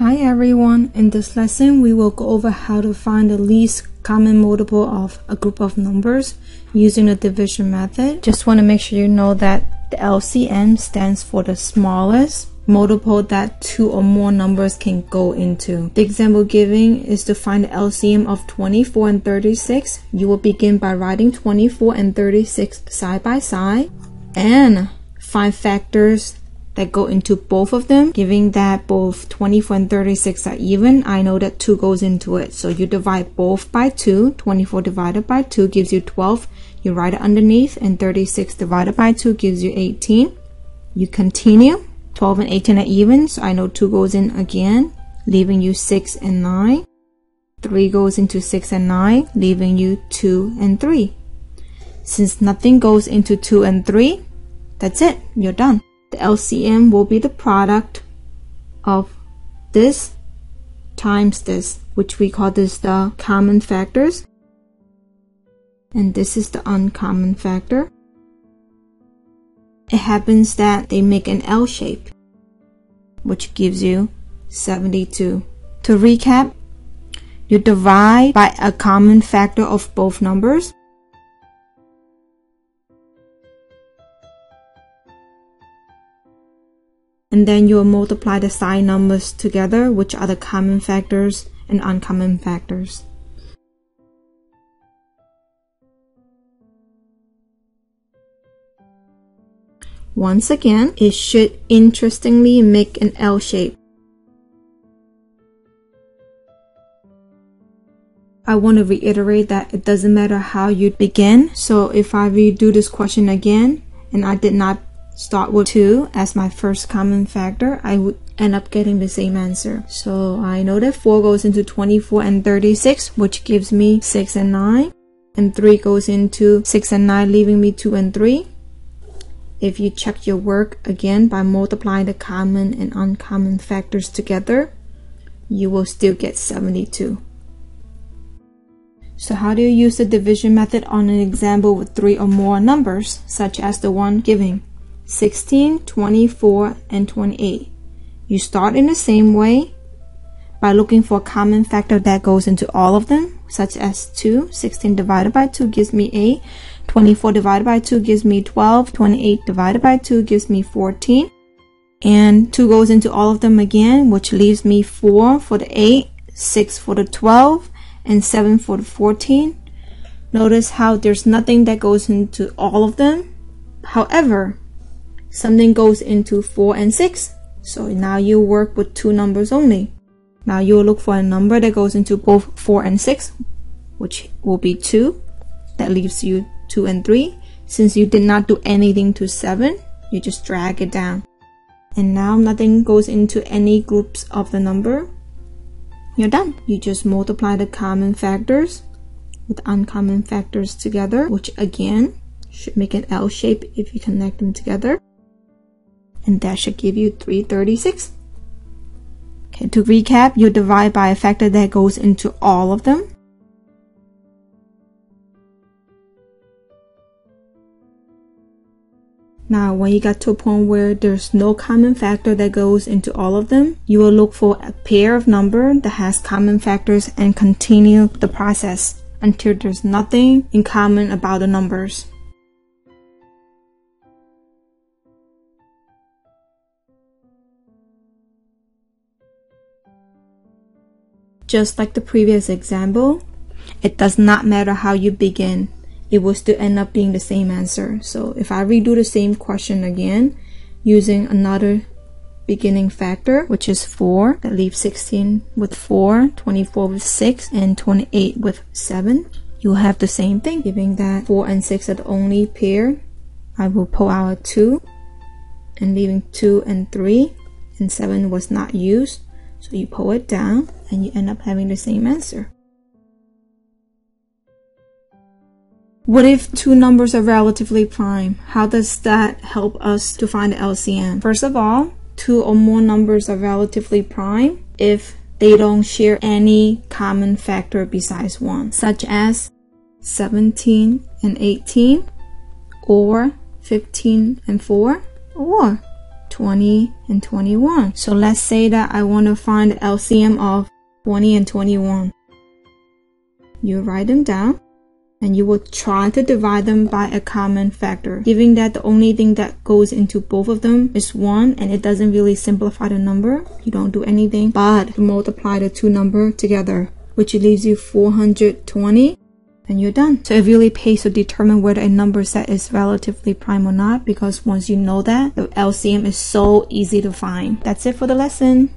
Hi everyone, in this lesson we will go over how to find the least common multiple of a group of numbers using the division method. Just want to make sure you know that the LCM stands for the smallest multiple that two or more numbers can go into. The example given is to find the LCM of 24 and 36. You will begin by writing 24 and 36 side by side and find factors that go into both of them, giving that both 24 and 36 are even. I know that 2 goes into it. So you divide both by 2. 24 divided by 2 gives you 12. You write it underneath, and 36 divided by 2 gives you 18. You continue. 12 and 18 are even, so I know 2 goes in again, leaving you 6 and 9. 3 goes into 6 and 9, leaving you 2 and 3. Since nothing goes into 2 and 3, that's it, you're done. The LCM will be the product of this times this, which we call this the common factors. And this is the uncommon factor. It happens that they make an L shape, which gives you 72. To recap, you divide by a common factor of both numbers and then you'll multiply the side numbers together, which are the common factors and uncommon factors. Once again, it should interestingly make an L shape. I want to reiterate that it doesn't matter how you begin. So if I redo this question again and I did not start with 2 as my first common factor, I would end up getting the same answer. So I know that 4 goes into 24 and 36, which gives me 6 and 9. And 3 goes into 6 and 9, leaving me 2 and 3. If you check your work again by multiplying the common and uncommon factors together, you will still get 72. So how do you use the division method on an example with three or more numbers, such as the one given? 16, 24, and 28. You start in the same way by looking for a common factor that goes into all of them, such as 2. 16 divided by 2 gives me 8. 24 divided by 2 gives me 12. 28 divided by 2 gives me 14. And 2 goes into all of them again, which leaves me 4 for the 8, 6 for the 12, and 7 for the 14. Notice how there's nothing that goes into all of them. However, something goes into 4 and 6. So now you work with two numbers only. Now you will look for a number that goes into both 4 and 6, which will be 2. That leaves you 2 and 3. Since you did not do anything to 7, you just drag it down. And now nothing goes into any groups of the number. You're done. You just multiply the common factors with uncommon factors together, which again should make an L shape if you connect them together and that should give you 336. Okay, to recap, you divide by a factor that goes into all of them. Now, when you get to a point where there's no common factor that goes into all of them, you will look for a pair of number that has common factors and continue the process until there's nothing in common about the numbers. Just like the previous example, it does not matter how you begin, it will still end up being the same answer. So if I redo the same question again, using another beginning factor, which is 4, that leaves 16 with 4, 24 with 6, and 28 with 7, you'll have the same thing, giving that 4 and 6 are the only pair. I will pull out a 2, and leaving 2 and 3, and 7 was not used. So you pull it down and you end up having the same answer. What if two numbers are relatively prime? How does that help us to find the LCM? First of all, two or more numbers are relatively prime if they don't share any common factor besides one, such as 17 and 18, or 15 and 4, or 20, and 21. So let's say that I want to find LCM of 20 and 21. You write them down and you will try to divide them by a common factor. Given that the only thing that goes into both of them is 1 and it doesn't really simplify the number, you don't do anything but multiply the two number together, which leaves you 420 and you're done. So it really pays to determine whether a number set is relatively prime or not because once you know that, the LCM is so easy to find. That's it for the lesson.